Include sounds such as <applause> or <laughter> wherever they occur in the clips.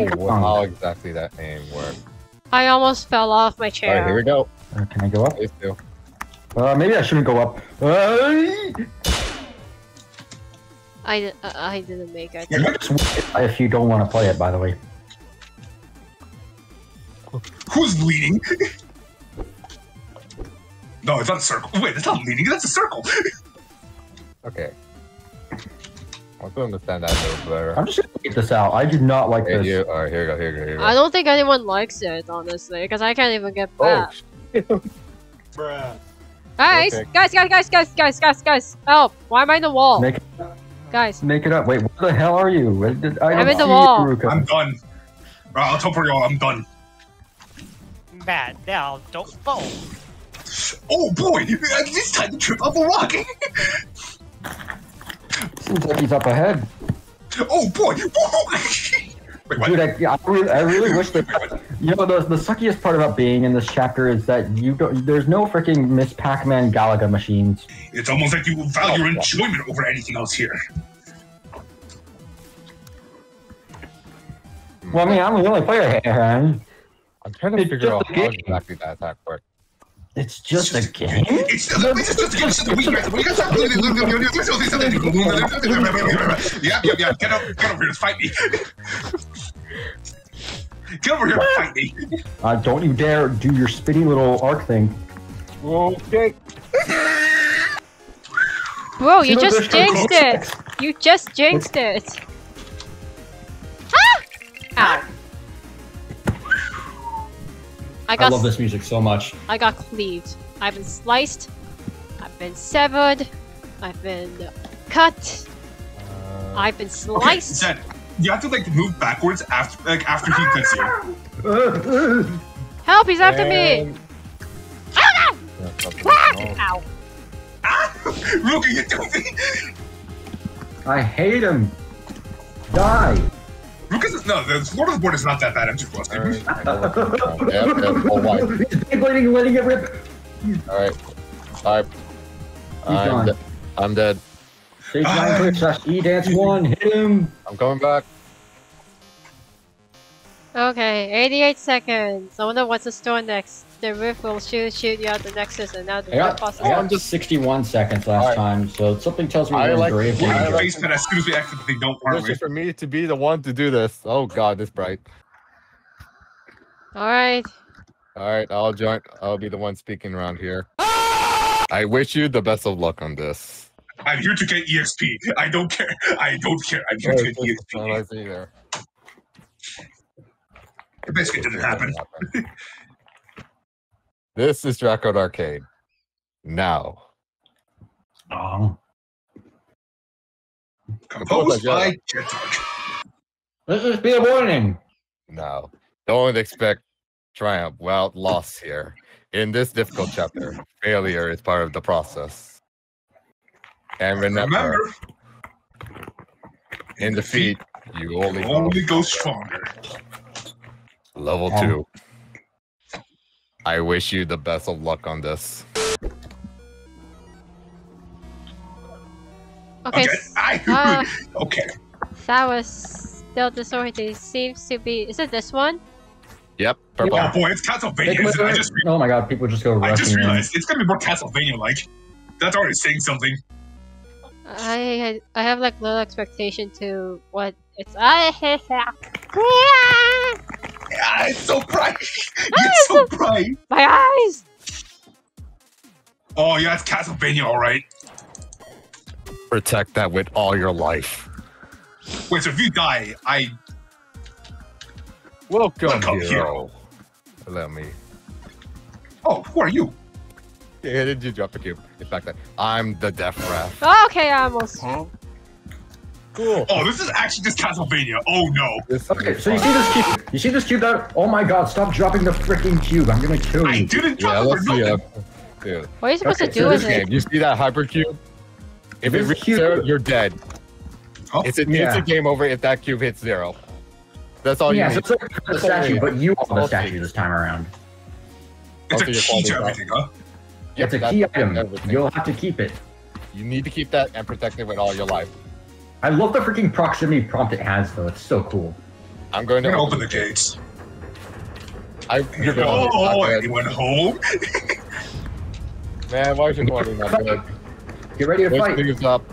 know Um, how exactly that aim works. I almost fell off my chair. Alright, here we go. uh, can I go up? Please do. Uh, maybe I shouldn't go up. I, uh, I didn't make it. if you don't want to play it, by the way. Who's leading? no, it's not a circle. Wait, it's not leading. That's a circle. Okay. I want to understand that a little better. I'm just gonna get this out. I do not like Okay, this. you, alright, here we go, here we go, here we go. I don't think anyone likes it, honestly, because I can't even get Oh, back. Bruh. guys, <laughs> okay. guys, guys, guys, guys, guys, guys, guys, help! Why am I in the wall? Make Guys, make it up. Wait, where the hell are you? Where did- I I'm don't in the wall. Ruka. I'm done. Uh, I'll tell for y'all, I'm done. Bad. Now, don't fall. Oh boy, this time to trip up a <laughs> rock. Seems like he's up ahead. oh boy. <laughs> Wait. Dude, I, I, really, I really <laughs> wish that. You know, the, the suckiest part about being in this chapter is that you don't. There's no freaking Miss Pac-Man Galaga machines. It's almost like you value your oh, enjoyment over anything else here. Well, I mean, I'm the only player here. man. I'm trying to It's figure out how game. exactly that attack works. It's just a game. It's just, it's just, it's just a week. Yep, yep, yep. Get up, get over here and fight me. Get over here and fight me. Uh, don't you dare do your spinny little arc thing. Okay. bro, you See, look, just jinxed it! You just jinxed it! Ah! Ow. I I love this music so much. I got cleaved. I've been sliced. I've been severed. I've been cut. Uh, I've been Okay, sliced. You have to like move backwards after like after he cuts you. Help! He's after me! and-! Yeah, something Ah! Ow! Ah! Look at you doing. I hate him. Die. Lucas, no, the Lord of the Board is not that bad. I'm just rusting. Alright, I know what's going on. Yep, yep, all white. He's big letting, letting it rip. Alright. Alright. I'm, gone. de- I'm dead. Stage nine quick slash E dance <sighs> one. Hit him. I'm coming back. Okay, 88 seconds. I wonder what's the store next. The roof will shoot shoot you out the nexus, and now the I got, roof boss I got just 61 seconds last Alright. time, so something tells me I we're like- grave We're I in danger. the basement as soon as we exit don't aren't we? For me to be the one to do this. Oh god, this bright. Alright. Alright, I'll join. I'll be the one speaking around here. I wish you the best of luck on this. I'm here to get EXP. I don't care. I don't care. I'm here Oh, to get just- oh, I EXP. see there. The biscuit didn't happen. This is Draco Arcade. Now. Oh. Composed by Jet Dog. Let this be a warning. No. Don't expect triumph without loss here. In this difficult chapter, failure is part of the process. And remember, Remember, in defeat, you only go only go stronger. level Um, two. I wish you the best of luck on this. Okay, Okay. s- I, uh, <laughs> okay. that was still disorienting. Seems to be. Is it this one? Yep, purple. Oh boy, it's Castlevania. It? I just, oh my god, people just go I just rushing in. realized it's gonna be more Castlevania-like. That's already saying something. I I have like little expectation to what it's. I <laughs> Yeah, it's so bright. <laughs> Ah, it's so bright. my eyes. Oh yeah, it's Castlevania, all right. Protect that with all your life. Wait, so if you die, I Welcome, Welcome, hero. Allow me. oh, who are you? Yeah, did you drop the cube? It's back there. I'm the Death Wrath. Okay, I almost. Cool. Oh, this is actually just Castlevania. Oh no, Okay, so you see this cube? You see this cube that? Oh my god, stop dropping the freaking cube. I'm gonna kill you. I you. didn't Yeah, drop it for let's see. Uh, nothing. dude, What are you supposed Okay, to so do this with game. it? You see that hyper cube? If This it reaches cube- zero, you're dead. Oh, It's a, Yeah. instant game over if that cube hits zero. That's all yeah, you so it's like the That's statue, but you are the statue take this time around. it's a Also, your key to everything, huh? Yep, it's a key item. everything. You'll have to keep it. You need to keep that and protect it with all your life. I love the freaking proximity prompt it has, though. It's so cool. I'm going to gonna open the gates. I, you're going. Oh, Not and went home. <laughs> Man, why is your warning not good? Get ready to Push fight. things up.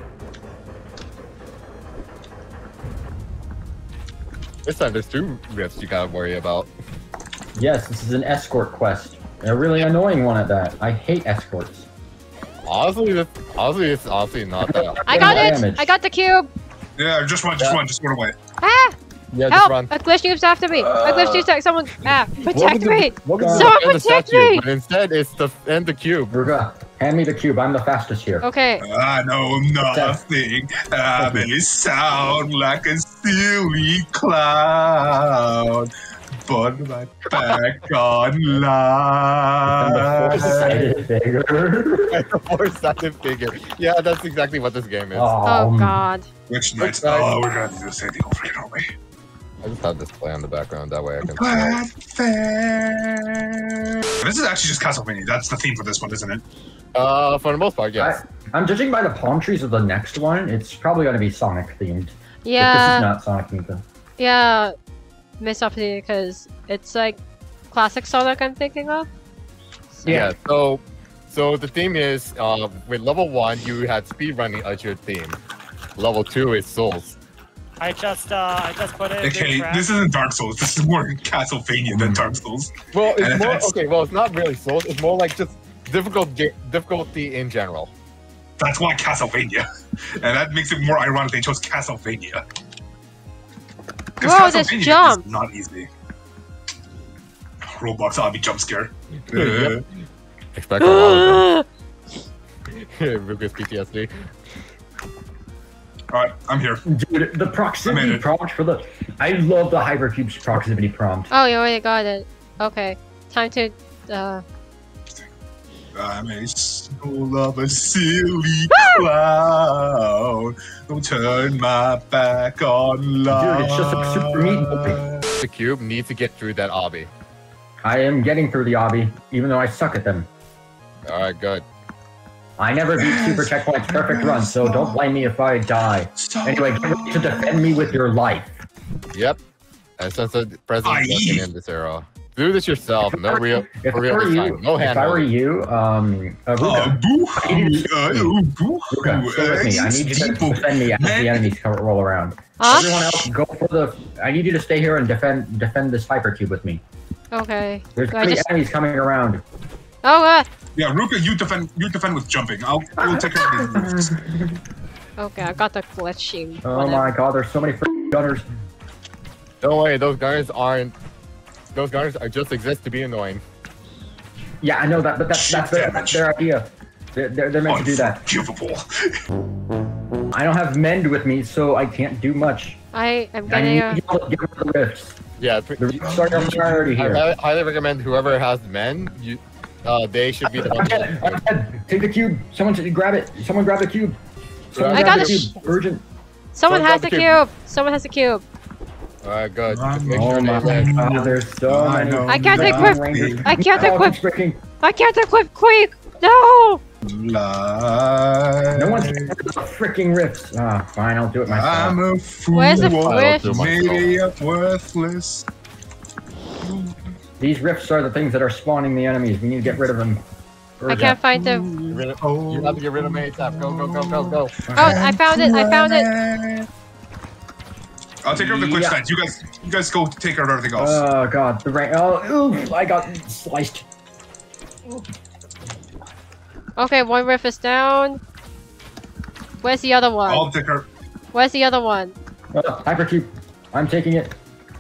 This time there's two rifts you gotta worry about. Yes, this is an escort quest. And A really annoying one at that. I hate escorts. Honestly, this, honestly, it's honestly not that. <laughs> I got it! Damage. I got the cube! Yeah, just run, just Yeah. run, just run away. Ah! Yeah, just Help! run. A glitch noob's after me! A glitch noob's after someone! Ah! Protect me! the- what the Someone end the protect statue, me! But instead, it's the end the cube. Ruka, hand me the cube. I'm the fastest here. Okay. I know nothing. I may sound like a silly clown, but my back I'm the online. four-sided figure. <laughs> the four-sided figure. Yeah, that's exactly what this game is. Oh, Oh god. Which night? Oh, we're gonna do the same thing over again, aren't we? I just have this play on the background. That way I can. Bad fair. This is actually just Castlevania. That's the theme for this one, isn't it? Uh, for the most part, yes. I, I'm judging by the palm trees of the next one. It's probably going to be Sonic themed. But this is not Sonic themed. Yeah. Missed opportunity because it's like classic Sonic I'm thinking of. Yeah. So, so the theme is uh, with level one, you had speed running as your theme. Level two is Souls. I just uh I just put it Okay, the this isn't Dark Souls. This is more Castlevania than Dark Souls. Well, And it's more it's- okay. Well, it's not really Souls. It's more like just difficult difficulty in general. That's why Castlevania, <laughs> and that makes it more ironic they chose Castlevania. 'Cause Whoa, this Castlevania jump. is not easy. Roblox obby jump scare. Yep. <laughs> Expect a lot of them. Lucas <laughs> PTSD. Alright, I'm here. Dude, the proximity prompt for the. I love the Hypercube's proximity prompt. Oh, you already got it. Okay. Time to uh I'm a soul of a silly clown. Don't turn my back on love. Dude, it's just like Super Meat Boy. The cube needs to get through that obby. I am getting through the obby, even though I suck at them. All right, good. I never beat Super Checkpoint's perfect run, so don't blame me if I die. Stop. Anyway, get ready to defend me with your life. Yep. That's, since the president's Aye. in this era, do this yourself. No real, If I real were you, time. No if I were you, um, uh, Uh, Ruka, boo I need you to- uh, oh, Ruka, stay with me. I need you to defend me as the enemies come roll around. Huh? Everyone else, go for the. I need you to stay here and defend defend this hypercube with me. Okay. There's Do three just- enemies coming around. Oh god. Yeah, Ruka, you defend. You defend with jumping. I'll. We'll take care of these moves. <laughs> Okay, I got the glitching. Oh whatever. my god, there's so many freaking gunners. Don't worry, those gunners aren't. Those gunners are just exist to be annoying. Yeah, I know that, but that's that's their, their idea. They're, they're, they're meant to do that. Unforgivable. I don't have mend with me, so I can't do much. I am I need a to get rid of the rifts. Yeah. pre- The rifts are your priority here. hi- highly recommend whoever has men, you, uh, they should be the I'm ones. dead. <laughs> Take the cube. Someone t- grab it. Someone grab the cube. Someone I grab got the it. cube. Urgent. Someone Someone has the the cube. cube. Someone has the cube. All right, good. I'm Just make Oh my live. god, there's so I many. I can't freaking equip- I can't Oh, equip. I can't equip quick. No. Lie. No one's the freaking rifts. Ah, fine, I'll do it myself. I'm a fool. Where's the I'll do fish? Maybe I'm worthless. These rifts are the things that are spawning the enemies. We need to get rid of them. I can't find the. Get rid of- You have to get rid of me, Go, go, go, go, go. Oh, I found it. I found it. I'll take care of the glitch Yeah. knights. You guys, you guys go take care of everything else. Oh god, the rain. Oh, oof, I got sliced. Okay, one rift is down. Where's the other one? I'll take care. Where's the other one? Uh, hypercube. I'm taking it.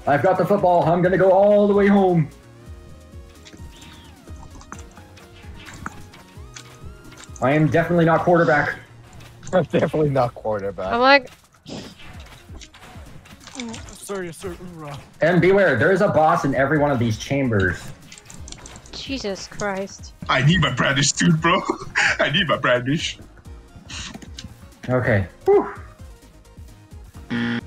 I've got the football. I'm gonna go all the way home. I am definitely not quarterback. I'm definitely not quarterback. I'm like, Sorry, sir. And beware, there is a boss in every one of these chambers. Jesus Christ. I need my brandish, dude, bro. <laughs> I need my brandish. Okay. Whew. I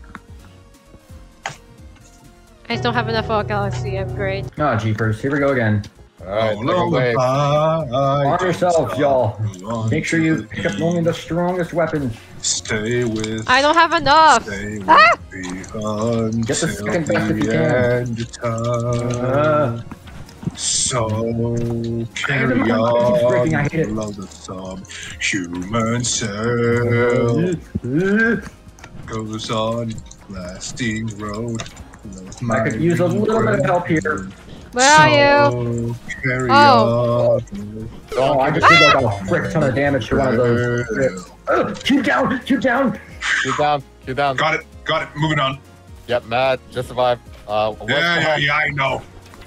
just don't have enough for a galaxy upgrade. Oh, jeepers. Here we go again. All right, take it away. Arm yourselves, y'all. Make sure you to pick up only the strongest weapons. Stay with. I don't have enough. Stay with Ah! be Get the second best if you can. end of Uh. time. So carry mic keeps breaking, I on, hate it. love the sub. Human cell goes on, lasting road. Love I could use a little bit of help here. Where are you? So Carry Oh. on. Oh, I just did like a frick ton of damage to one of those. Oh, shoot down! Shoot down! Keep down. Keep down. Got it, got it. Moving on. Yep, Matt, just survived. Uh, what's, Yeah, the yeah, health, yeah, I know.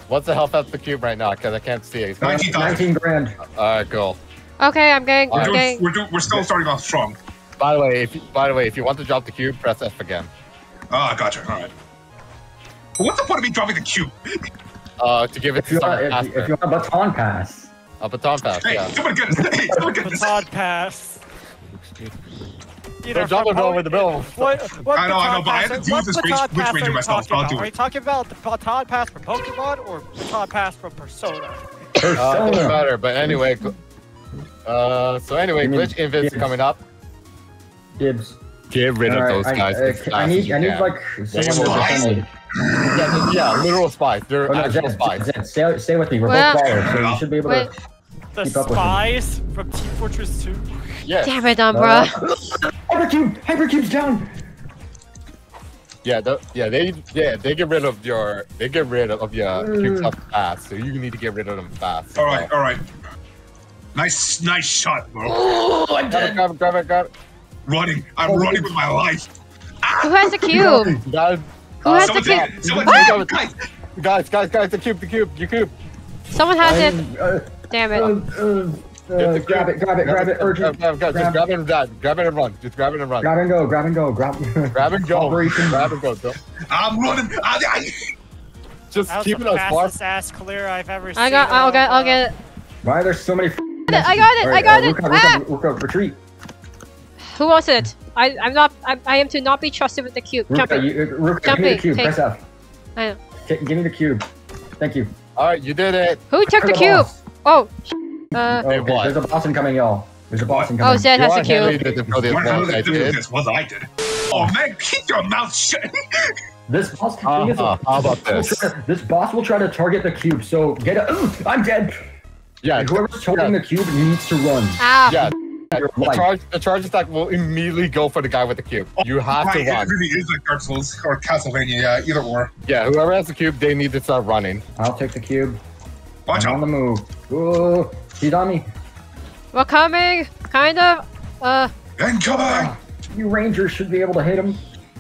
what's the health at the cube right now? Because I can't see it. 19,000. 19 grand. Alright, cool. Okay, I'm getting. We're, I'm doing, getting. we're, doing, we're still starting off strong. By the way, if you, by the way, if you want to drop the cube, press F again. Ah, gotcha. All right. What's the point of me dropping the cube? <laughs> Uh, to give it If to you, someone if, faster. if you want a baton pass, A baton pass, Hey, yeah. someone get this. Hey, someone get this. Baton pass. Either Don't drop from it over the middle. <laughs> What, what I know, I know, but I pass to are- do what this baton Witch- Witch pass Ranger are you myself, talking I'll about? do Are you talking about the baton pass from Pokemon or baton pass from Persona? Uh, it doesn't matter, but anyway. Uh, so anyway, You mean- glitch invis yeah. coming up. Dibs. Get rid of Alright, those I, guys. uh, as I need, I need like someone to defend me. Yeah, yeah, literal spies. They're Oh, no, actual Zed, spies. Zed, stay, stay with me. We're Well- both ballers, so you should be able Wait. to. The Keep up with him. spies from Team Fortress 2? Yes. Damn it, Uh, Umbra. Hypercube! Hypercube's down! Yeah, the, yeah, they yeah they get rid of your they get rid of your cubes up fast, so you need to get rid of them fast. All right, all right. Nice, nice shot, bro. Oh, <gasps> I'm Grab it, grab it, grab it, grab it. Running. I'm Oh, running with my life. Who has the cube? You guys, Who has the cube? take it. Someone What? take. Guys, guys, guys, guys, the cube, the cube, your cube. Someone has it. I'm, uh, Damn uh, it. uh, uh, grab it, grab it, grab it, urgent. Grab, grab, grab, just Grab- grab it and run. Grab it and run. Just grab it and run. Grab and go, grab and go, grab. <laughs> Grab and go. Operation. Grab and go. Don't, I'm running. I, I, just That was keep it as far. fastest ass clear I've ever seen. I got. I'll get. I'll uh, get it. Why are there so many? I got it. I got it. Ah! Ruka, retreat. Who wants it? I. I'm not. I, I am to not be trusted with the cube. Jump Ruka, it. you, uh, Ruka, Jump give me the cube. take- Press F. I know. T- give me the cube. Thank you. All right, you did it. Who took For the cube? boss. Oh. sh- Uh. Okay, what? there's a boss incoming, y'all. There's a boss incoming. Oh, Zed has the cube. to What I did. this was I did. Oh man, keep your mouth shut. <laughs> This boss, thing is, Uh-huh. How about this? try- this boss will try to target the cube. So get it. Ooh, I'm dead. Yeah, Whoever's targeting yeah. the cube needs to run. Ah. yeah. Your The life. charge, the charge attack will immediately go for the guy with the cube. You have to Right, it really is like Dark Souls or Castlevania, yeah, either or. Yeah, whoever has the cube, they need to start running. I'll take the cube. Watch I'm on the move. Ooh, he's on me. We're coming. Kind of. Uh. Incoming! You rangers should be able to hit him.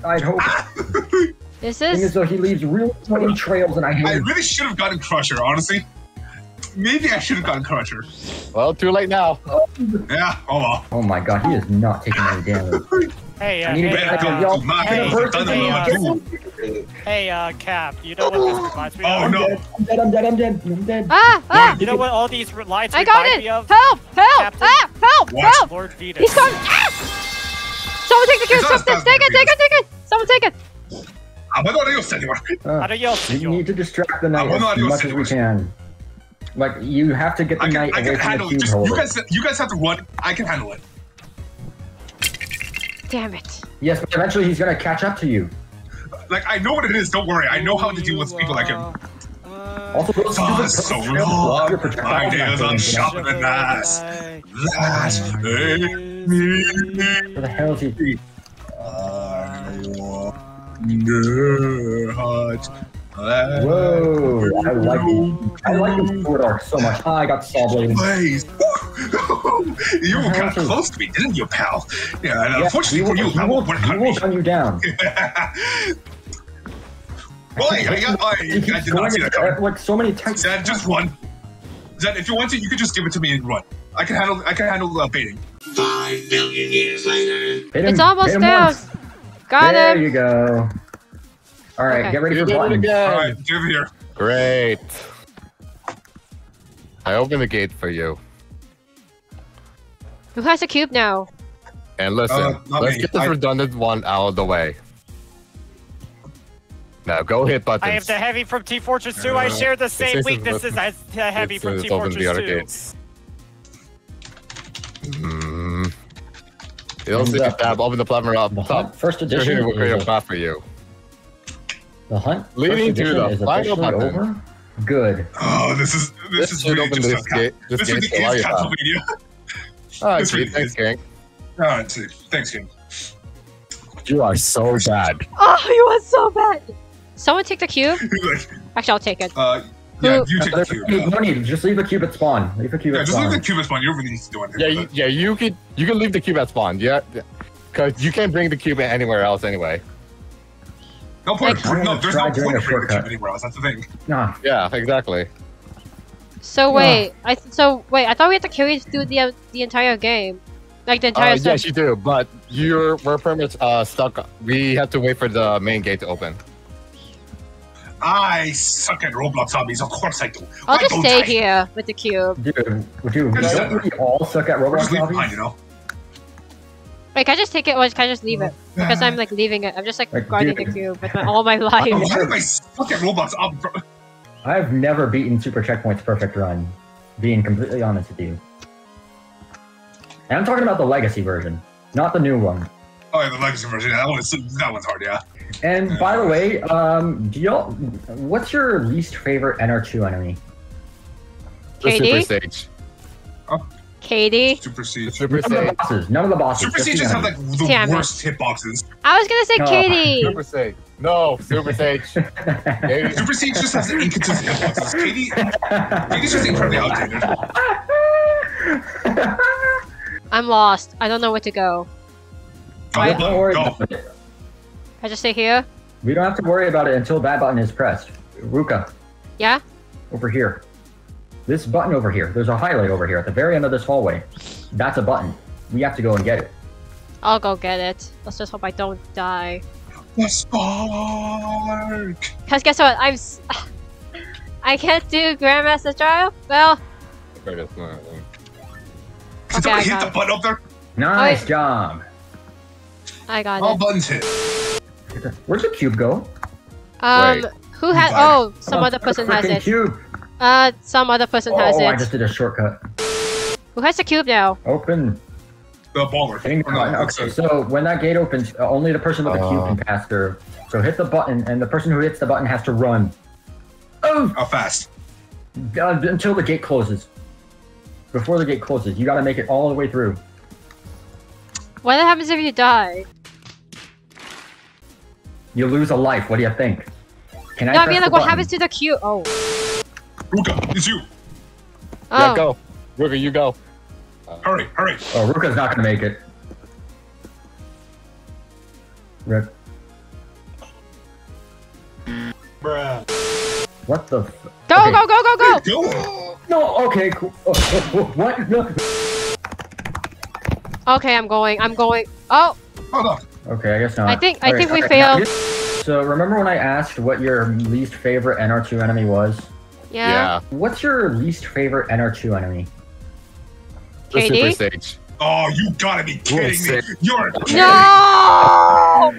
I'd hope. <laughs> Is Thing is, this? though, he leaves real many trails, and I hate I really should have gotten Crusher, honestly. Maybe I should have gotten Crusher. Well, too late now. Yeah, oh well. Oh my god, he is not taking any damage. <laughs> Hey, uh, I need to hey, get back to uh, y'all. my hey, hey, uh, hey, uh, Cap, you know what this reminds me Oh of? no. I'm dead, I'm dead, I'm dead, I'm dead. Ah. Ah. You know what all these re- lights I got it. of? Help! Help! Captain? Ah! Help! What? Help! Lord Venus. He's coming! Ah! Someone take the cube! It's Someone, take it! Take it! Take it! Someone take it! I'm not you, senor. Uh, Adios, we senor. need to distract the knight I as much as we can. Like, you have to get the I can, knight I away can from the handle it. Just, you guys, you guys have to run. I can handle it. Damn it! Yes, but eventually he's gonna catch up to you. Like I know what it is. Don't worry. I know how to deal with people like him. Also, those Oh, stupid so trails long. My and days on everything, you know? shopping and ass. That made me. Where the hell is he? I wonder hot. Whoa! I like I like the sword arc so much. Ah, I got saw blade. Please. <laughs> you got How's he? close to me, didn't you, pal? Yeah, and Yeah, unfortunately he will, for you, he that will, won't work he on will me. gun you down. <laughs> well, I, I, I, He I did not see that coming. like so many times. Zed, just run. Zed, if you want to, you can just give it to me and run. I can handle. I can handle uh, baiting. Five million years later. Him, It's almost hit him down. Got there him! you go. All right, Okay. get ready You for did it buttons. again. All right, give it here. Great. I open the gate for you. Who has the cube now? And listen, Uh, let's me. get this I- redundant one out of the way. Now go hit buttons. I have the heavy from Team Fortress 2. I Uh, share the same it's- weaknesses as the heavy It's, from Team it's open Fortress the other 2. gates. Hmm. It'll And, see uh, tab, open the platform up top. First edition. we'll create a path for you. The hunt Leading to the is final officially button. over. Good. Oh, this is this, This is really open just this a ca- gate. This This gate really is Castlevania. <laughs> Ah, This really thanks, is. King. Alright, see. Thanks, King. You are so bad. Oh, you was so bad. Someone take the cube. <laughs> like, Actually, I'll take it. uh, yeah, Who- you take the There's- cube. Yeah, no need. Just leave the cube at spawn. Leave the cube yeah at just spawn. leave the cube at spawn. You don't really need to do anything. Yeah, you, yeah, you could you can leave the cube at spawn. Yeah, because you can't bring the cube anywhere else anyway. No point. I'm no, gonna there's no point a in bringing the shortcut. cube anywhere else. That's the thing. Nah. Yeah, exactly. So wait, I th- so wait. I thought we had to carry through the the entire game, like the entire. Uh, yes, you do, but you're we're pretty uh, stuck. We have to wait for the main gate to open. I suck at Roblox zombies. Of course I do. I'll Why just don't stay I? here with the cube. Dude, dude, Just- don't we all suck at Roblox zombies? behind, you know. Wait, can I just take it or can I just leave it? Because I'm like leaving it. I'm just like Like, guarding the cube with my, all my <laughs> life. Why do I suck at Roblox? Um, bro- I've never beaten Super Checkpoint's perfect run. Being completely honest with you. And I'm talking about the legacy version, not the new one. Oh, yeah, the legacy version. That one's that one's hard. Yeah. And by the way, um, do y'all, what's your least favorite NR2 enemy? The KD? super stage. Katie, Super The Siege. super None of the stage. bosses. None of the bosses. Super just Sieges have like the Damn it. worst hitboxes. I was gonna say No. Katie. <laughs> Super stage. No, super stage. Maybe- <laughs> Super Siege just has inconsistent hitboxes. Katie, Katie's just incredibly outdated. <laughs> I'm lost. I don't know where to go. Go, Right. Don't worry go. about it. I just stay here. We don't have to worry about it until that button is pressed. Ruka, Yeah. over here. This button over here. There's a highlight over here at the very end of this hallway. That's a button. We have to go and get it. I'll go get it. Let's just hope I don't die. The spark. Cause guess what? I'm. S- <sighs> I can't do Grandmaster Trial. Well, There it is. No, no. Did Okay, I somebody hit the it. button up there? Nice I- job. I got All it. All buttons hit. Where's the cube go? Um, Wait. who has? Oh, some Oh, other person has it. Cube. Uh, some other person Oh, has it. I just did a shortcut. Who has the cube now? Open. The baller. Hitting the Or no, button. it's Okay, so when that gate opens, uh, only the person with the cube Uh. can pass through. So hit the button, and the person who hits the button has to run. Oh, How fast? uh, until the gate closes. Before the gate closes, you gotta make it all the way through. What happens if you die? You lose a life. What do you think? Can I? No, I press mean like what button? happens to the cube? Oh, Ruka, it's you. Yeah, oh. go. Ruka, you go. Hurry, hurry. Oh, Ruka's not gonna make it. Rip. What the? F- Go, Okay. go, go, go, go! Go. No. Okay. Cool. Oh, oh, oh, what? No. Okay, I'm going. I'm going. Oh, Hold on. Okay, I guess not. I think- I think we okay, failed. now- So remember when I asked what your least favorite NR2 enemy was? Yeah. Yeah. What's your least favorite NR2 enemy? The KD? super stage. Oh, you gotta be kidding me. You're kidding. No!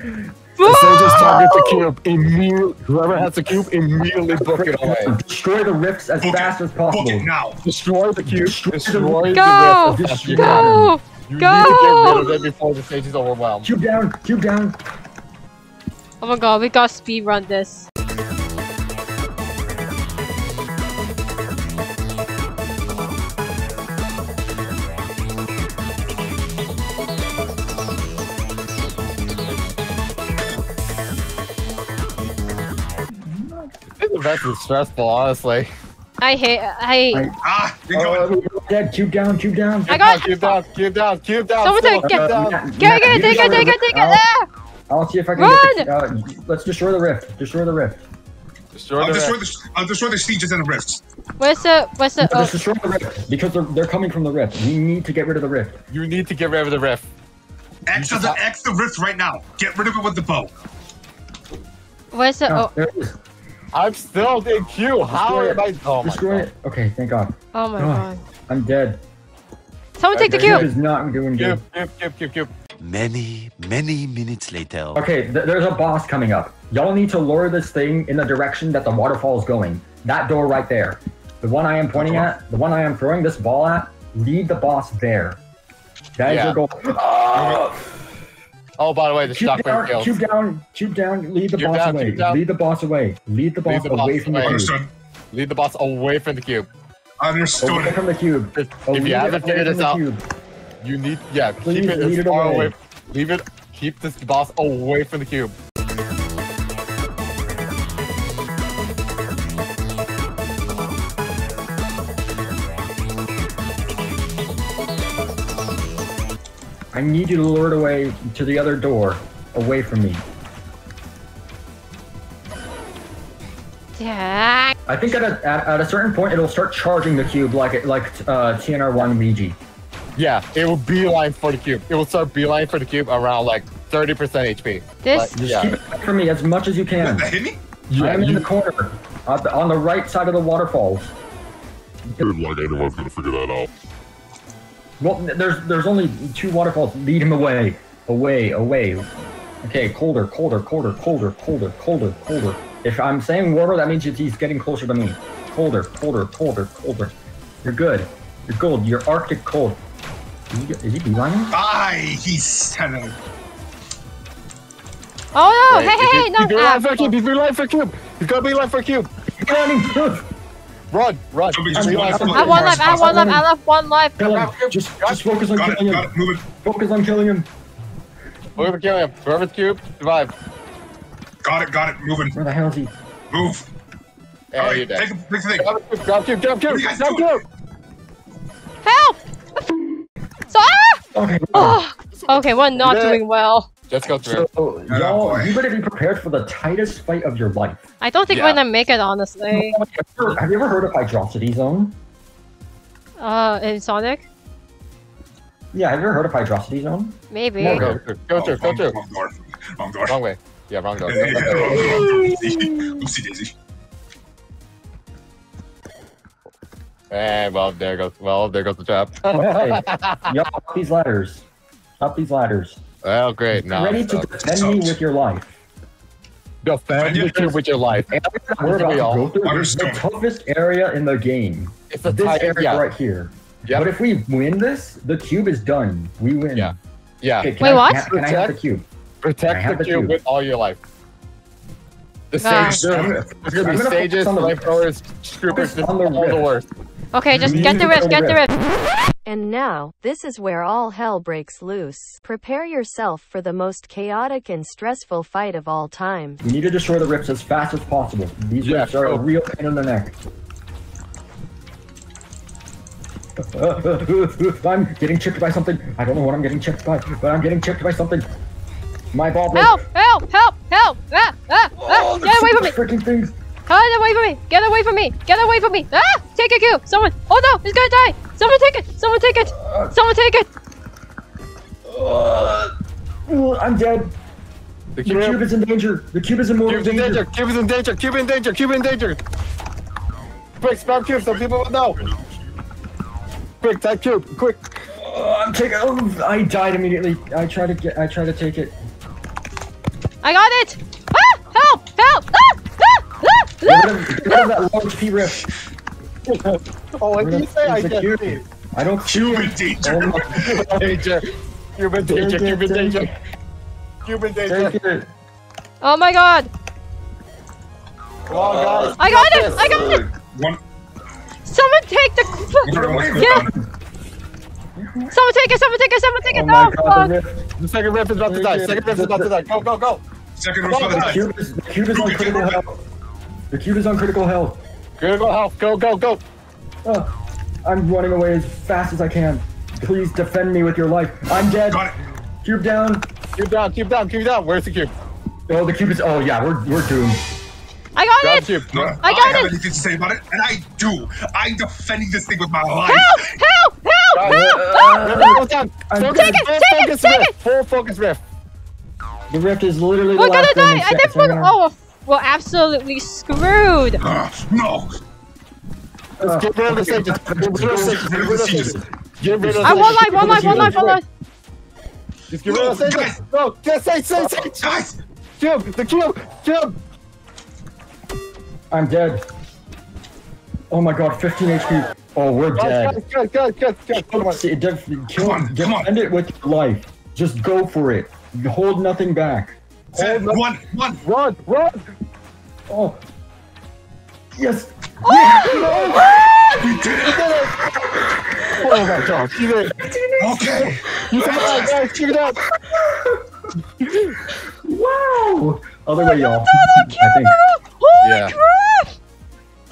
The sages target the cube. Immediately, whoever has the cube, immediately book it away. Destroy the rifts as Book it. fast as Book possible. it now. Destroy the cube. Destroy the Go! rift as fast as you Go! can. Go! You Go! need to get rid of it before the stage is overwhelmed. Cube down. Cube down. Oh my god, we gotta speed run this. This event is stressful, honestly. I hate. I. I- Ah, you're going. Oh, dead. Cube down. Cube down. I got- Cube down, cube down, cube down. Someone take- cube get- down. Get, Get it, get it, take it, take it, take it! I'll, Ah! I'll see if I can Run! get the, uh, Let's destroy the rift. Destroy the rift. Destroy I'll the destroy rift. the I'll destroy the sieges and the rifts. Where's the? Where's the? No, Oh, just destroy the rift because they're, they're coming from the rift. We need to get rid of the rift. You need to get rid of the rift. X the X the rift right now. Get rid of it with the bow. where's the? No, Oh, there it is. I'm still in queue. How Destroy am I? it. Oh my Destroy god. it. Okay, thank God. oh my Oh. god! I'm dead. Someone take the Okay. Cube cube. is not doing good. Cube, cube, cube, cube, cube. Many, many minutes later. Okay, th- there's a boss coming up. Y'all need to lure this thing in the direction that the waterfall is going. That door right there. The one I am pointing at, the one I am throwing this ball at, lead the boss there. That is Yeah. your goal. Ah! Oh, by the way, the Cube shockwave down, kills. cube down, cube down, lead the Cube boss down, away. down. Lead the boss away. Lead the boss Lead the boss away from the away. cube. Understood. Lead the boss away from the cube. Away Understood. from the cube. If, if you haven't away figured from this out, cube. you need yeah, Please keep it lead as it far away. away. Leave it. Keep this boss away from the cube. I need you to lure it away to the other door, away from me. Yeah. I think at a, at, at a certain point it'll start charging the cube like it like uh, TNR1 Ouija. Yeah, it will beeline for the cube. It will start beeline for the cube around like 30% HP. This Like, Just yeah. keep it away from me as much as you can. That hit me? Yeah, I'm in you- the corner, on the, on the right side of the waterfalls. Dude, like anyone's gonna figure that out. Well, there's there's only two waterfalls. Lead him away, away, away. Okay, colder, colder, colder, colder, colder, colder, colder. If I'm saying warmer, that means he's getting closer to me. Colder, colder, colder, colder. You're good. You're gold. You're Arctic cold. Is he, is he beelining? Aye, he's telling. Oh no! Wait, hey, hey, you- hey! No! He's beeline ah, for a cube. He's beeline for a cube. He's gonna beeline for a cube. Beelining! Run, run. Somebody He's just beeline walked for a up. I have one life. I have one life. I have one life. Kill him. Just, just focus on Got it, killing got him. it, move it. Focus on killing him. Whoever kill him. Whoever's cube, survive. Got it, got it, moving. Where the hell is he? Move. And Alright, you're dead. take a take the thing. Grab cube, grab cube, grab cube, What are you guys grab doing? cube. Help! So ah! Okay. Oh, okay, we're not Yeah. doing well. Just go through. So, y'all, boy. you better be prepared for the tightest fight of your life. I don't think Yeah. we're gonna make it, honestly. Have you ever heard of Hydrocity Zone? Uh, in Sonic, Yeah, have you ever heard of Hydrocity Zone? maybe. No, Go through, go through, go through. wrong door. Wrong door. Wrong way. Yeah, wrong door. Yeah, yeah, yeah, wrong door. Oopsie, Oopsie daisy. And well, there goes. Well, there goes the trap. Okay. Y'all, up these ladders. Up these ladders. Well, great. Now Ready I'm to stuck. defend me with your life. defend the cube with your life. And we're about to We all go through this the toughest area in the game. It's a This tight. area Yeah, right here. Yep. But if we win this, the cube is done. We win. Yeah. yeah. Okay, can Wait, I, what? Can, I- can I have the cube? Protect the the cube cube. with all your life. The Ah. stage, there's, I'm there's I'm gonna be gonna stages, focus the flamethrowers, scoopers, Focus on the all the worst. Okay, just get the to rift, get the rift. rift. And now, this is where all hell breaks loose. Prepare yourself for the most chaotic and stressful fight of all time. We need to destroy the rifts as fast as possible. These Yeah, rifts are a real pain in the neck. <laughs> I'm getting chipped by something. I don't know what I'm getting chipped by, but I'm getting chipped by something. My ball broke. Help! Help! Help! Help! Ah! Ah! Ah! Get away from me! Freaking things. Get away from me! Get away from me! Get away from me! Ah! Take a cube! Someone! Oh no! He's gonna die! Someone take it! Someone take it! Someone take it! Ooh, I'm dead. The The cube cube, is in danger. The cube is in mortal danger. danger. Cube is in danger. Cube in danger. Cube in danger. Quick, spam cube so people will know. Quick, type cube. Quick. Oh, I'm taking. Oh, I died immediately. I tried to get. I tried to take it. I got it! Ah! Help! Help! Ah! That low HP rift. Oh, what did you say? I the can't cube. see. I don't see Human it. danger. Oh my Danger. Cube in danger. Take it, Cube in take danger. it. Danger. Oh my god! Come on, uh, guys. I got it! I got it! One. Someone take the. One. One. Yeah! Someone take it! Someone take it! Someone take Oh it! my No! god, the. The second rip is about to die. Second rip is about to die. Go, go, go. Second Come round on, for the guys. The night. cube is, the cube is on critical health. The cube is on critical health. Critical health. Go, go, go. Oh, I'm running away as fast as I can. Please defend me with your life. I'm dead. Got it. Cube down. Cube down, cube down, cube down. Where's the cube? Oh, the cube is. Oh yeah, we're we're doomed. I got Grab it! cube. No, I got have it. anything to say about it, and I do. I'm defending this thing with my life. Help! Help! Help! Got. Help! Uh, Help! Uh, rift down. Focus, Take it, take it, take it. Full focus rift. The rift is literally We're last gonna thing die! I in think we're. Oh, we're absolutely screwed! Ugh, no. Uh, Get rid of the okay. Get rid of the stages. Get rid of the stages. Get rid of the I one stages. life, one life, one life, one life! Just get rid of the Guys. No, just say, say, say. Guys, Cube, the cube, cube. I'm dead. Oh my god, 15 HP. Oh, we're dead. Good, good, good, good, good. Come on. See, kill, Come on, come on. defend it with your life. Just go for it. Hold nothing back. Set, Hold no- one, one. Run, run! Oh. Yes. Oh! We did it. Oh my god, you did it! Okay. You survived, guys, check it out! Wow. Other oh way, y'all. I think. Holy Yeah. crap!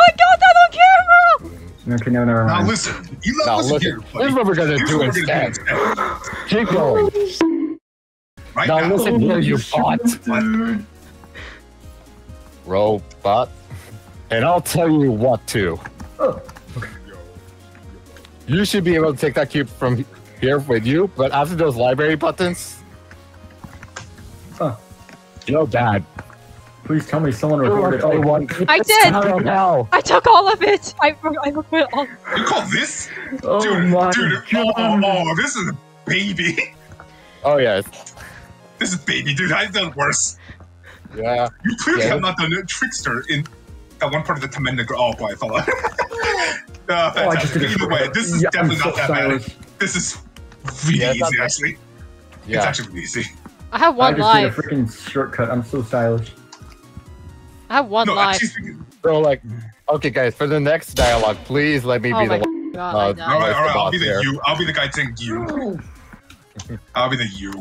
I got that on camera! Okay, no, never mind. Now listen. You Now love listen, listen, here, this buddy. is what we're gonna Here's do what we're gonna do instead. instead. Keep going. Right Now now. listen here, you bot. <laughs> Dude. Robot. And I'll tell you what to. Oh. You should be able to take that cube from here with you, but after those library buttons, Huh. you're bad. Please tell me someone You're recorded. like, Oh, one. I did. now. I took all of it! I, I put it all. You call this? oh Dude, my dude. Oh, god. oh, this is a baby. Oh yeah, it's- This is baby, dude. I've done worse. yeah. You clearly Yeah. have not done a trickster in that one part of the Temenda. Oh boy, I fell out. <laughs> uh, Oh, I just fantastic. did it. Either way, this is Yeah, definitely so not that bad. This is really Yeah, easy, bad. actually. It's actually really easy. I have I one just life. did a freaking shortcut. I'm so stylish. I have one No, life. actually. So like, okay, guys, for the next dialogue, please let me Oh be the one. god, uh, I All died. right, all right. I'll be the here. you. I'll be the guy saying you. I'll be the you.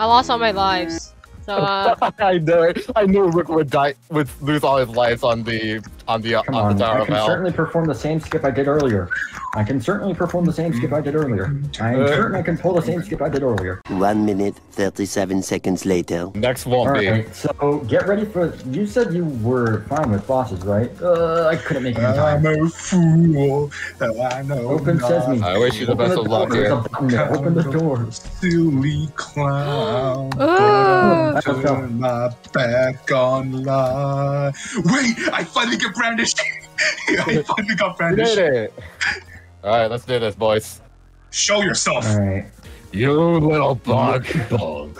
I lost all my lives. So, uh, <laughs> I know it. I knew Rick would die, would lose all his lives on the on the Come on on. the Tower I can Hell. certainly perform the same skip I did earlier. I can certainly perform the same skip I did earlier. I am Uh. certain I can pull the same skip I did earlier. One minute, 37 seconds later. Next won't be. Alright, so get ready for. You said you were fine with bosses, right? Uh, I couldn't make it in time. I'm a fool. Though I know. Open not. sesame. I wish you the Open best the of luck door. There's here. a. Open the door. Silly clown. <gasps> Ooh. Turn my back on lie. Wait, I finally get brandished. I <laughs> finally got You did it. All right, let's do this, boys. Show yourself. Alright. You little bug. bug.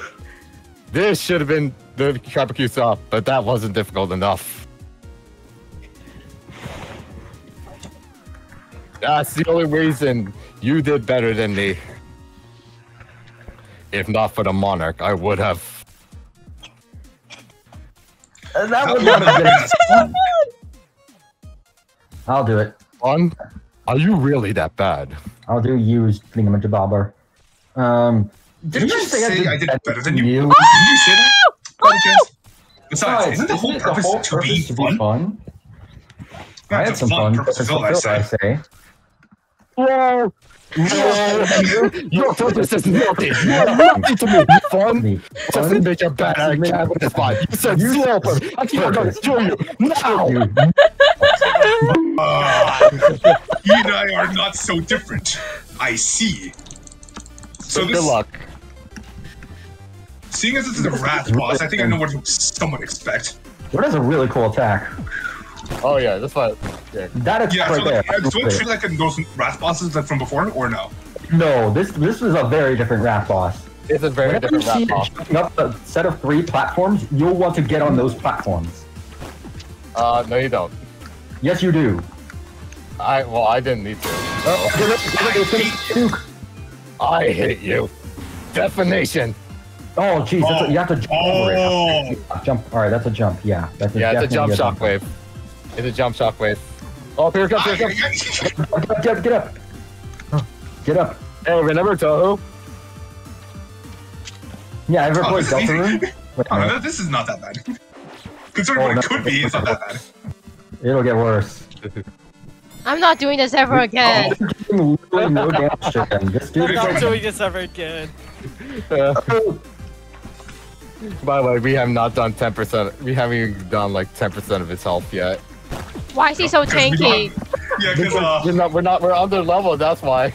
This should have been the barbecue sauce, but that wasn't difficult enough. That's the only reason you did better than me. If not for the monarch, I would have. Uh, that That would would have have been been. as <laughs> fun. I'll do it. Fun? Are you really that bad? I'll do use thingamajabobber. Um. Didn't you say I did better than you? you? Did you say that? By any? Besides, Guys, isn't the whole isn't it purpose whole to be purpose to be fun? fun? I had some fun. purpose Purpose I say. I say. No! No! Your purpose is nothing! You're nothing to me! Fun? Me. Just to make you better, I can't with this fun. You said You zero said purpose! I keep on going to kill you! Now! <laughs> Dude, Ah, you and I are not so different. I see. So Good this, luck. seeing as this is a wrath boss, I think I know what to somewhat expect. What is a really cool attack? Oh yeah, that's fine. Yeah. That attack Yeah, so right there. like, uh, so it treat like those wrath bosses like from before, or no? No, this this is a very different rap boss. It's a very Whenever different see rap it boss. jumping up a set of three platforms, you'll want to get on those platforms. Uh, no, you don't. Yes, you do. I well, I didn't need to. Uh, oh. Duke. I hate you. Definition. Oh, jeez, that's a- you have to jump Oh. Jump. All right, that's a jump. Yeah, that's a, Yeah, it's a jump definitely shockwave. It's a jump shockwave. Oh, here it comes, here it comes. Get up, get up, get up. Get up. Hey, remember Touhou? Yeah, ever Oh, played this is easy. Deltarune? Wait a Oh, no, this is not that bad. Considering Oh, what it could be, it's not that bad. It'll get worse. I'm not doing this ever again. <laughs> Doing literally no damage to him. This dude I'm not doing this ever again. Uh, <laughs> by the way, we have not done 10%. We haven't even done like 10% of his health yet. Why is he so tanky? don't- Yeah, because uh, we're not, we're not, we're under level, that's why.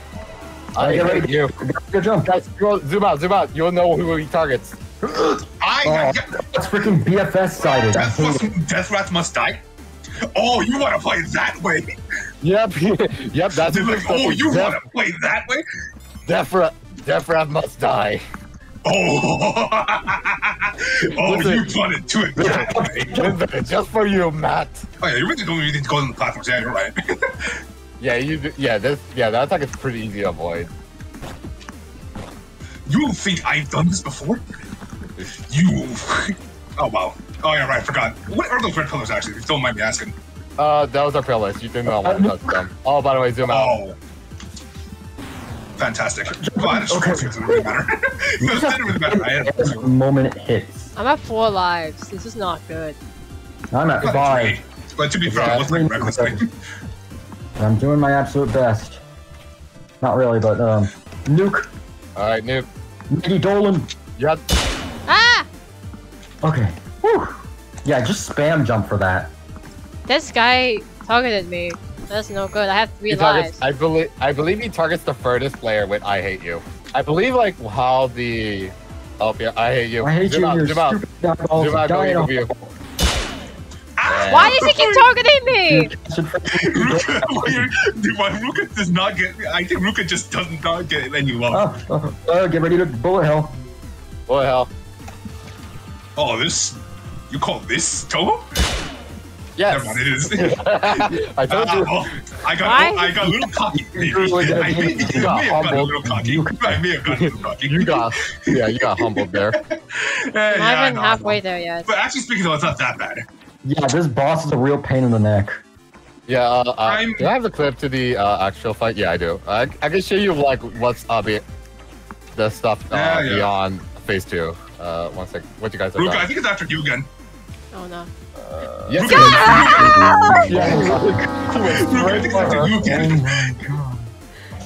I Get hate ready. you. good jump. Guys, go, zoom out, zoom out. You'll know who he targets. <gasps> I, yeah, that's freaking BFS sided. Death, hate must. Death Rats must die. Oh, you want to play that way? Yep, <laughs> yep, that's like, oh, you want to play that way? Defra, Defra must die. Oh, <laughs> oh, Listen. you wanted to it that <laughs> way. Just for you, Matt. Oh yeah, you really don't need to go on the platforms. Yeah, you're right. Yeah, you. Yeah, this. Yeah, that attack is pretty easy to avoid. you think I've done this before? You. Oh wow. Oh yeah, right. Forgot. What are those red pillars actually? If you don't mind me asking. Uh, that was our pillars. You did not want to touch them. Oh, by the way, zoom out. Oh. Fantastic. Well, I had a Okay. short fuse, it didn't really matter. <laughs> it didn't really matter. I had Every moment it hits. I'm at four lives. This is not good. I'm at Not five. But to be fair, it was like reckless. I'm doing my absolute best. Not really, but um, nuke, All right, Noob. Mickey Dolan. You had Ah! Okay. Whew. Yeah, just spam jump for that. This guy targeted me. That's no good. I have three he targets. lives. I believe. I believe he targets the furthest player with "I hate you." I believe like how the. Oh yeah, I hate you. I hate zoom you, out, you zoom out. stupid eyeballs. Zoom out, go eagle view. Yeah. Why does he keep targeting me? Ruka, dude, why <laughs> Ruka does not get. I think Ruka just does not get any love. Oh, oh, oh, get ready to bullet hell. What the hell? Oh, this. You call this Touhou? Yes. Never mind, it is. <laughs> I told you. well, I got, Why? I got a little cocky. Maybe. <laughs> You I gonna may, I you may got have gotten a humbled. little cocky. You- I may have gotten a little cocky. You got. Yeah, you got humbled there. <laughs> Eh, I'm yeah, not I even know, halfway I there yet. But actually speaking, though, it's not that bad. Yeah, this boss is a real pain in the neck. Yeah. Uh, uh, do I have the clip to the uh, actual fight? Yeah, I do. I, I can show you like what's uh, be, the stuff uh, Yeah, yeah. beyond phase two. Uh, one sec. What you guys have Ruka, I think it's after you again. Oh no. Yes. Ruka, Yeah. Ruka, I think it's after you Oh my god.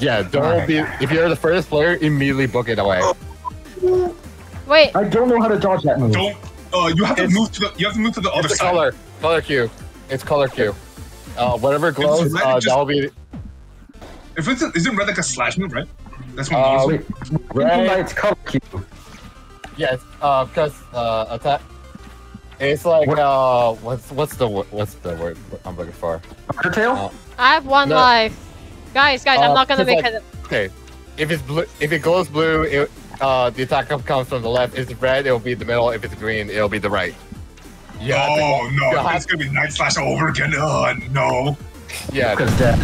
Yeah. Don't be. If you're the first player, immediately book it away. Wait. I don't know how to dodge that move. Don't. Uh, you have to It's- move to the. You have to move to the other It's side. color. Color Q. It's color Q. Uh, whatever glows, red, uh, just- that'll be. If it's a, isn't red like a slash move, right? That's what. Uh, Wait, Red- right. it's color cue. Yes. Uh, because uh, attack. It's like What- uh, what's what's the what's the word I'm looking for? Undertale? I have one No. life. Guys, guys, I'm Uh, not gonna make like- it. Okay. If it's blue, if it glows blue, it, uh, the attack comes from the left. If it's red, it'll be the middle. If it's green, it'll be the right. Yeah. oh no! you have- It's gonna be night slash all over again. Oh no! Yeah. Because dead.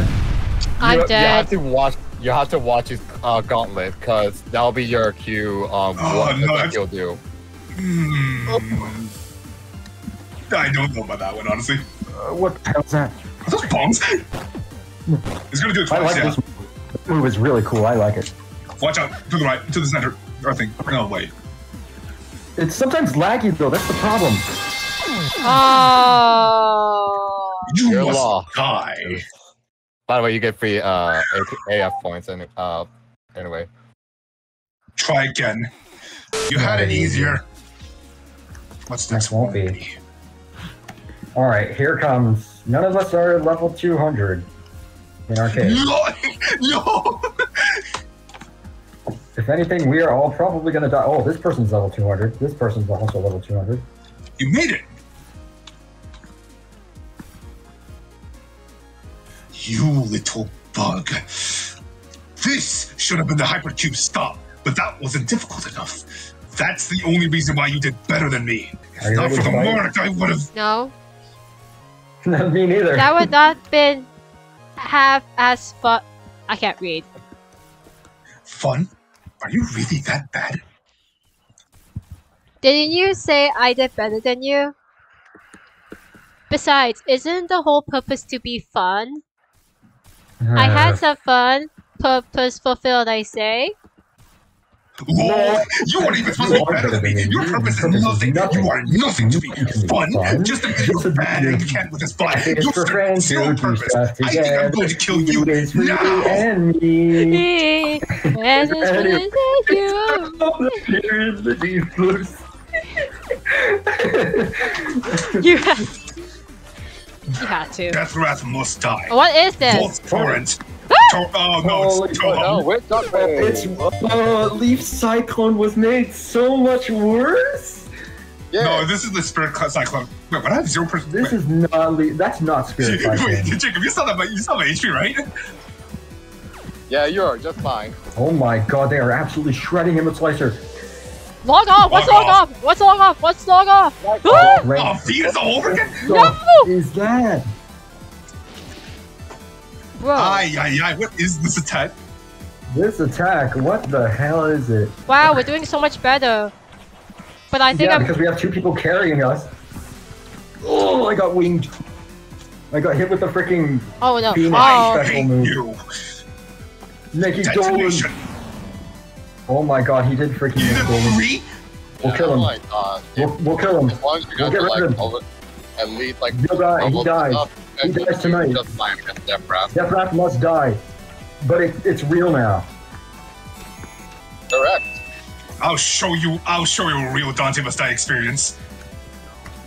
I'm you, You have to watch. You have to watch his uh, gauntlet because that'll be your cue on Oh, what no, attack that's- he'll do. Hmm. I don't know about that one, honestly. Uh, what the hell's that? Are those bombs? It's gonna do it I like yeah. this move. This move is really cool. I like it. Watch out to the right, to the center. I think. No wait. It's sometimes laggy though. That's the problem. Oh. You You're must lost. die. By the way, you get free uh, AF points and uh, anyway. Try again. You had it easier. What's next? This won't be. All right, here comes. None of us are level 200 in our case. No, <laughs> no. If anything, we are all probably going to die. Oh, this person's level 200. This person's also level 200. You made it. You little bug. This should have been the hypercube stop, but that wasn't difficult enough. That's the only reason why you did better than me. Are If you not ready for to the fight? mark, I would have. No, <laughs> Me neither. that would not been half as fun. I can't read. Fun? Are you really that bad? Didn't you say I did better than you? Besides, isn't the whole purpose to be fun? I had uh. some fun. Purpose fulfilled, I say. Lol, you weren't even supposed to be better than me. Your purpose is nothing. You are nothing to me. Fun? Just to make you bad and you can't with this body. It's You for serve friends zero who purpose. I think I'm going to kill you It is for you now. and me. Me, and it's Anyway. for you. Here is the deep blues. You had, you had to. Death Wrath must die. What is this? Volt Torrent. To- oh no, Holy it's fuck, Touhou. wait, not It's uh, Leaf Cyclone was made so much worse. Yeah. No, this is the Spirit Cyclone. Wait, what? I have zero percent. This is not. Le- that's not Spirit Cyclone. <laughs> Wait, Jacob, you saw that? You saw my HP, right? Yeah, you are just fine. Oh my god, they are absolutely shredding him with Slicer. Log off! What's Log log off? What's log off? What's log off? Ah! Oh, Venus all over again. What is that? Bro, Ay, ay, ay. What is this attack? This attack, what the hell is it? wow, we're doing so much better. but I think yeah, I'm. because we have two people carrying us. Oh, I got winged. I got hit with the freaking Oh no! Phoenix Oh, special move. You. Nikki Dolan. Detonation. Oh my god, he did freaking make Dolan. Three. We'll kill Oh him. my god. We'll, we'll kill him. As long as you We'll get rid like of him. over, at like He'll die. He almost dies. Enough, He dies tonight. Just Death Wrath. Death Wrath must die. But it, it's real now. Correct. I'll show you. I'll show you a real Dante must die experience.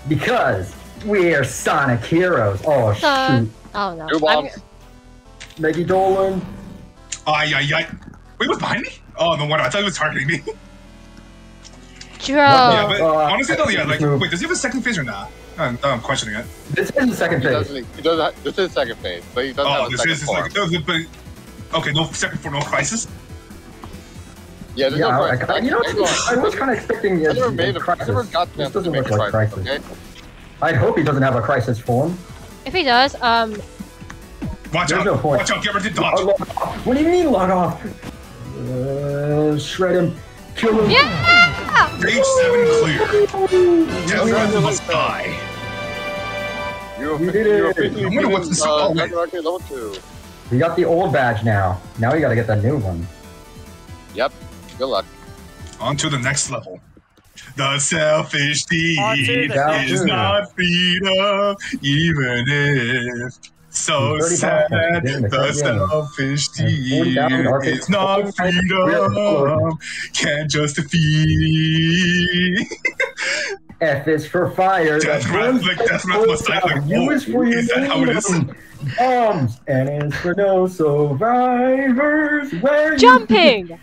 Because we're Sonic heroes. Oh, Son. shoot. Oh no! Two I'm- bombs. Maggie Dolan. Ay ay ay. Wait, what's behind me? Oh no wonder. I thought he was targeting me. <laughs> Joe. yeah, but Uh, honestly though, yeah. Like, wait, does he have a second phase or not? I'm, I'm questioning it. This is the second He phase. doesn't. He doesn't. Have, this is second phase, but he doesn't Oh, have a this second is form. like. no, But okay, no second for no crisis. yeah, there's Yeah, no crisis. I, you know, Hang. I was kind of expecting I a, never a made him. I crisis. never got This them to doesn't make look a like crisis. crisis. Okay. I'd hope he doesn't have a crisis form. If he does, um, Watch out! no point. Watch out! Get ready to Oh, dodge. What do you mean log off? Uh, shred him. Kill him. yeah. Page seven clear. Death Wrath must die. You, We did you it. officially I wonder what's beat, the uh, song? Level two. We got the old badge now. Now we gotta get the new one. Yep. Good luck. On to the next level. The selfish deed the is next not freedom, even if so sad. the The selfish And deed 40,000 arcade is not points. We freedom, can't just defeat. F is for fire. Death that Wrath, burns like, the Death Wrath must die, like, U is for you. is that how it is? Bombs. And is for no survivors. Where you Jumping.